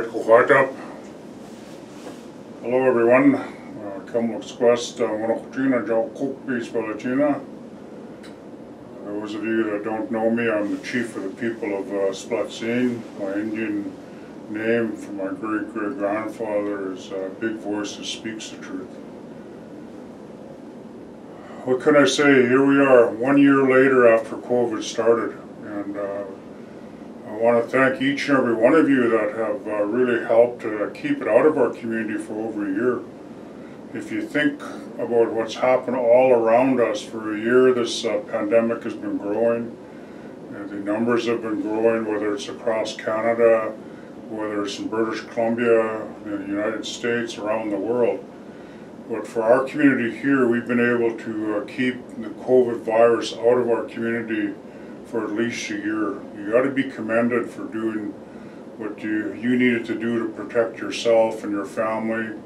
Right, Kuhata. Hello everyone, uh, Kamloops Quest, Monochina, Joe Cook, Beach Villagina. Those of you that don't know me, I'm the chief of the people of uh, Splatsin. My Indian name from my great great grandfather is uh, Big Voice That Speaks the Truth. What can I say? Here we are, one year later after COVID started, uh, want to thank each and every one of you that have uh, really helped to keep it out of our community for over a year. If you think about what's happened all around us for a year, this uh, pandemic has been growing. Uh, the numbers have been growing, whether it's across Canada, whether it's in British Columbia, in the United States, around the world. But for our community here, we've been able to uh, keep the COVID virus out of our community for at least a year. You got to be commended for doing what you, you needed to do to protect yourself and your family,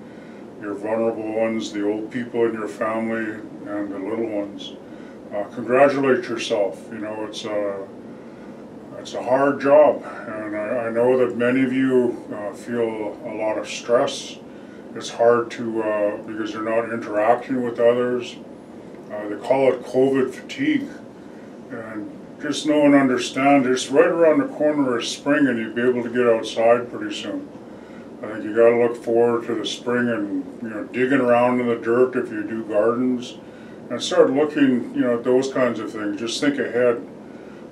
your vulnerable ones, the old people in your family, and the little ones. Uh, congratulate yourself. You know, it's a, it's a hard job, and I, I know that many of you uh, feel a lot of stress. It's hard to, uh, because you're not interacting with others. Uh, they call it COVID fatigue. And just know and understand, it's right around the corner of spring and you'll be able to get outside pretty soon. I think you gotta look forward to the spring and, you know, digging around in the dirt if you do gardens. And start looking, you know, at those kinds of things. Just think ahead.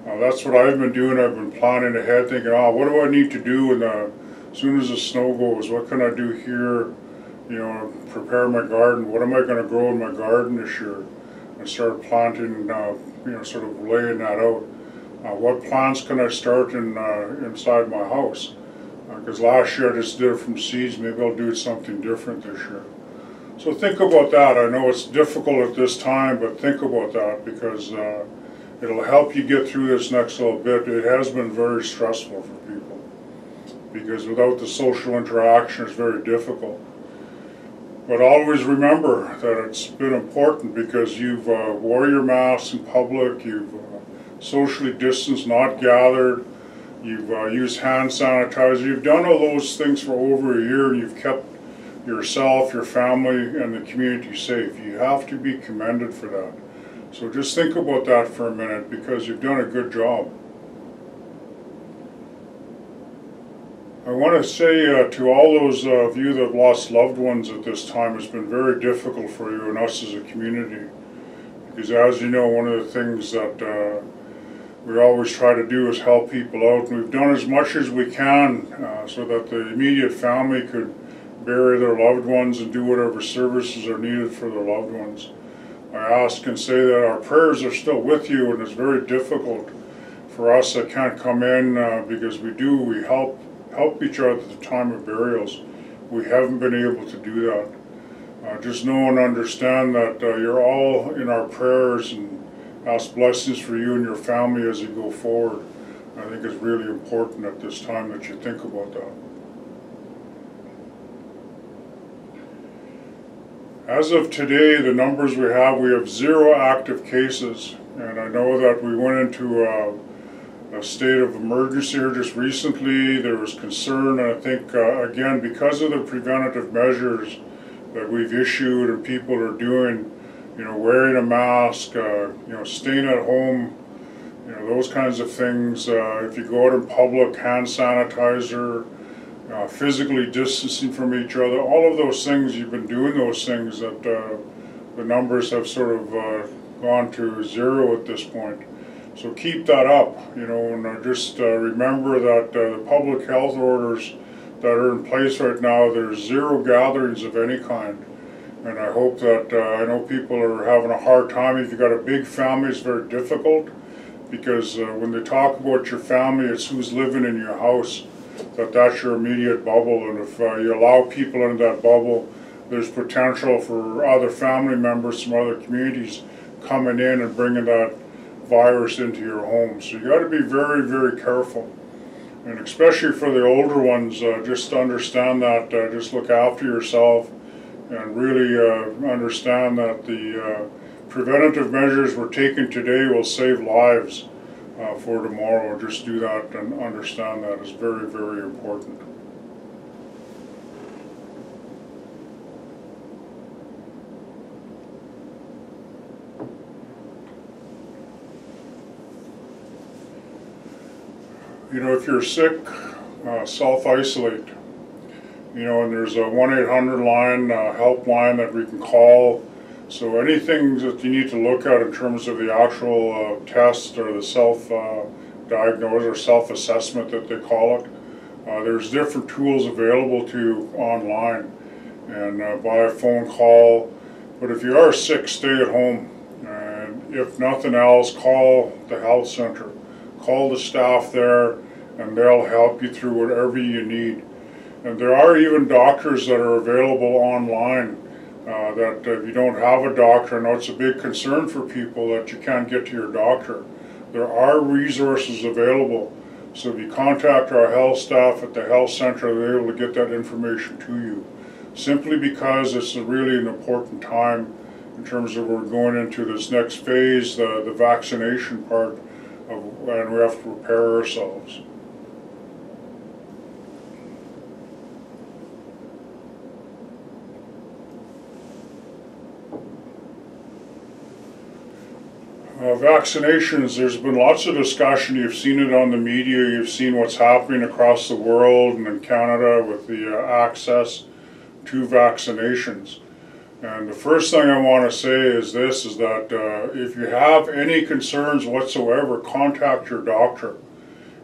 Uh, that's what I've been doing. I've been planning ahead, thinking, oh, what do I need to do the, as soon as the snow goes? What can I do here? You know, prepare my garden. What am I going to grow in my garden this year? And start planting, uh, you know, sort of laying that out. Uh, what plants can I start in uh, inside my house? Because uh, last year I just did it from seeds. Maybe I'll do something different this year. So think about that. I know it's difficult at this time, but think about that because uh, it'll help you get through this next little bit. It has been very stressful for people because without the social interaction, it's very difficult. But always remember that it's been important because you've uh, wore your mask in public, you've uh, socially distanced, not gathered, you've uh, used hand sanitizer, you've done all those things for over a year and you've kept yourself, your family, and the community safe. You have to be commended for that. So just think about that for a minute because you've done a good job. I want to say uh, to all those uh, of you that have lost loved ones at this time, it's been very difficult for you and us as a community. Because as you know, one of the things that uh, we always try to do is help people out. And we've done as much as we can uh, so that the immediate family could bury their loved ones and do whatever services are needed for their loved ones. I ask and say that our prayers are still with you and it's very difficult for us that can't come in uh, because we do, we help help each other at the time of burials. We haven't been able to do that. Uh, just know and understand that uh, you're all in our prayers and ask blessings for you and your family as you go forward. I think it's really important at this time that you think about that. As of today, the numbers we have, we have zero active cases. And I know that we went into a, a state of emergency here just recently. There was concern, and I think, uh, again, because of the preventative measures that we've issued and people are doing, you know, wearing a mask, uh, you know, staying at home, you know, those kinds of things. Uh, if you go out in public, hand sanitizer, uh, physically distancing from each other, all of those things, you've been doing those things that uh, the numbers have sort of uh, gone to zero at this point. So keep that up, you know, and uh, just uh, remember that uh, the public health orders that are in place right now, there's zero gatherings of any kind. And I hope that, I know people are having a hard time. If you've got a big family, it's very difficult because when they talk about your family, it's who's living in your house that that's your immediate bubble and if uh, you allow people into that bubble there's potential for other family members from other communities coming in and bringing that virus into your home so you got to be very very careful and especially for the older ones uh, just understand that uh, just look after yourself and really uh, understand that the uh, preventative measures we're taking today will save lives uh, for tomorrow. Just do that and understand that is very, very important. You know, if you're sick, uh, self-isolate. You know, and there's a 1-800 line, uh, helpline that we can call. So anything that you need to look at in terms of the actual uh, test or the self-diagnose or self-assessment that they call it, uh, there's different tools available to you online and uh, by phone call. But if you are sick, stay at home. And if nothing else, call the health center. Call the staff there and they'll help you through whatever you need. And there are even doctors that are available online uh, that if you don't have a doctor, know it's a big concern for people that you can't get to your doctor. There are resources available. So if you contact our health staff at the health center, they're able to get that information to you. Simply because it's a really an important time in terms of we're going into this next phase, the, the vaccination part, of, and we have to prepare ourselves. Uh, vaccinations, there's been lots of discussion. You've seen it on the media. You've seen what's happening across the world and in Canada with the uh, access to vaccinations. And the first thing I want to say is this, is that uh, if you have any concerns whatsoever, contact your doctor.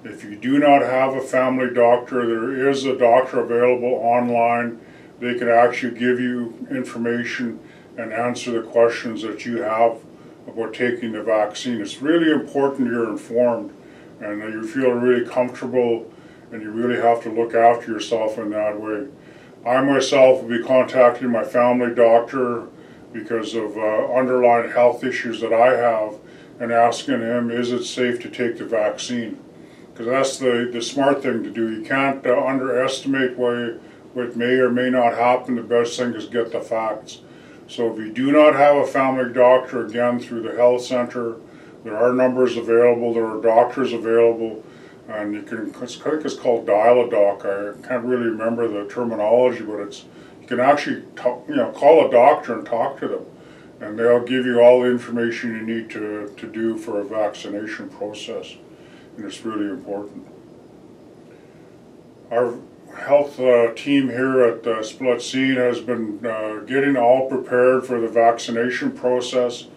If you do not have a family doctor, there is a doctor available online. They can actually give you information and answer the questions that you have about taking the vaccine. It's really important you're informed and that you feel really comfortable and you really have to look after yourself in that way. I myself will be contacting my family doctor because of uh, underlying health issues that I have and asking him, is it safe to take the vaccine? Because that's the, the smart thing to do. You can't uh, underestimate what, what may or may not happen. The best thing is get the facts. So if you do not have a family doctor, again, through the health center, there are numbers available, there are doctors available, and you can, I think it's called Dial-A-Doc. I can't really remember the terminology, but it's, you can actually, talk, you know, call a doctor and talk to them. And they'll give you all the information you need to, to do for a vaccination process. And it's really important. Our health uh, team here at uh, Scene has been uh, getting all prepared for the vaccination process.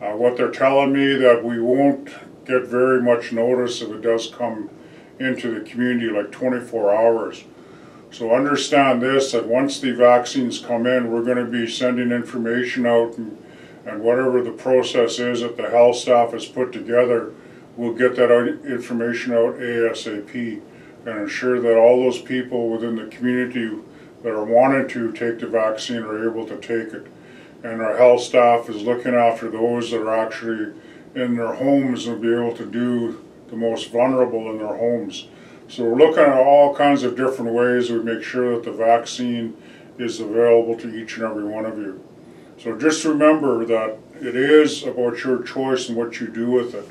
Uh, what they're telling me that we won't get very much notice if it does come into the community like 24 hours. So understand this, that once the vaccines come in, we're going to be sending information out and, and whatever the process is that the health staff has put together, we'll get that information out ASAP and ensure that all those people within the community that are wanting to take the vaccine are able to take it. And our health staff is looking after those that are actually in their homes and be able to do the most vulnerable in their homes. So we're looking at all kinds of different ways we make sure that the vaccine is available to each and every one of you. So just remember that it is about your choice and what you do with it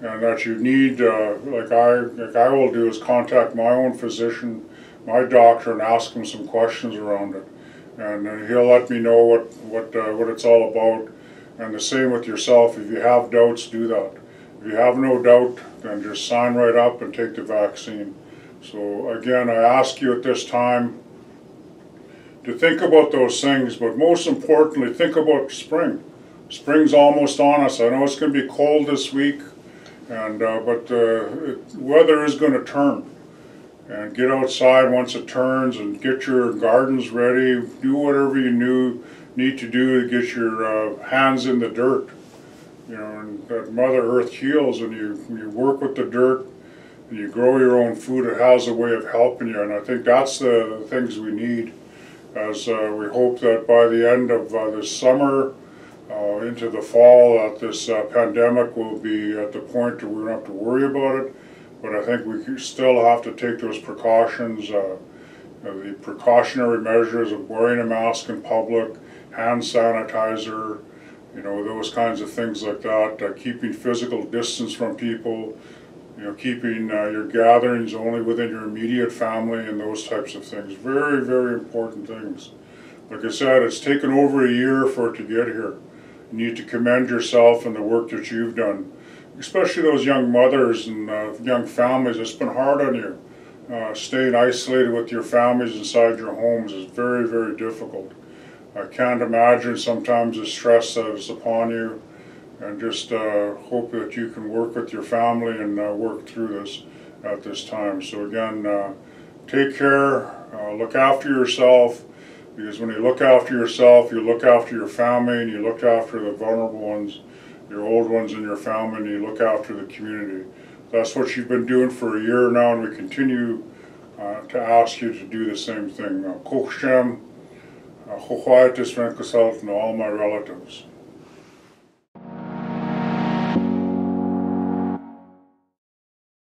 and that you need, uh, like I, like I will do, is contact my own physician, my doctor, and ask him some questions around it, and uh, he'll let me know what what uh, what it's all about. And the same with yourself. If you have doubts, do that. If you have no doubt, then just sign right up and take the vaccine. So again, I ask you at this time to think about those things, but most importantly, think about spring. Spring's almost on us. I know it's going to be cold this week. And uh, but uh, weather is going to turn, and get outside once it turns, and get your gardens ready. Do whatever you knew, need to do to get your uh, hands in the dirt. You know, and that Mother Earth heals, and you you work with the dirt, and you grow your own food. It has a way of helping you, and I think that's the things we need. As uh, we hope that by the end of uh, this summer uh, into the fall that this uh, pandemic will be at the point that we don't have to worry about it. But I think we still have to take those precautions, uh, the precautionary measures of wearing a mask in public, hand sanitizer, you know, those kinds of things like that, uh, keeping physical distance from people, you know, keeping uh, your gatherings only within your immediate family and those types of things. Very, very important things. Like I said, it's taken over a year for it to get here. You need to commend yourself and the work that you've done. especially those young mothers and uh, young families, it's been hard on you. Uh, staying isolated with your families inside your homes is very, very difficult. I can't imagine sometimes the stress that is upon you, and just uh, hope that you can work with your family and uh, work through this at this time. So again, uh, take care, uh, look after yourself, because when you look after yourself, you look after your family, and you look after the vulnerable ones, your old ones in your family, and you look after the community. That's what you've been doing for a year now, and we continue uh, to ask you to do the same thing. Uh, Chochwaitis Venkasalt, and all my relatives.